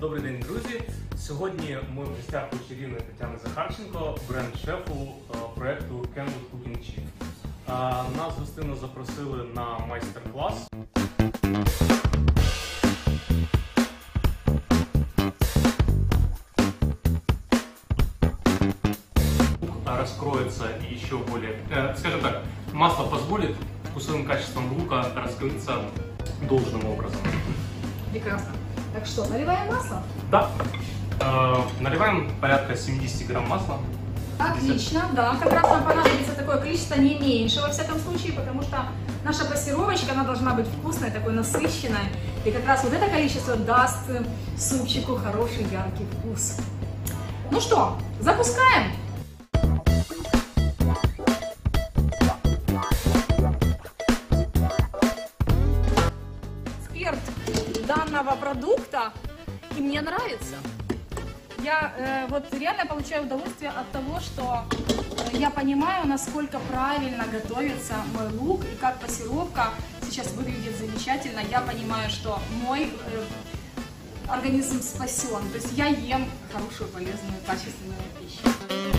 Добрий день, друзі. Сьогодні ми в гостях у чарівної Тетяни Захарченко, бренд-шефу е, проекту Kenwood Cooking Chief. Е, Нас гостинно запросили на майстер-клас. Лук раскроется еще более... э, Скажем так, масло позволит вкусовым качеством лука раскрыться должным образом. Прекрасно. Так что, наливаем масло? Да. Э, Наливаем порядка 70 грамм масла. Отлично, да. Как раз нам понадобится такое количество, не меньше, во всяком случае, потому что наша пассировочка, она должна быть вкусной, такой насыщенной. И как раз вот это количество даст супчику хороший яркий вкус. Ну что, запускаем? Данного продукта, и мне нравится. Я э, вот реально получаю удовольствие от того, что э, я понимаю, насколько правильно готовится мой лук и как пассировка сейчас выглядит замечательно. Я понимаю, что мой э, организм спасен. То есть я ем хорошую, полезную, качественную пищу.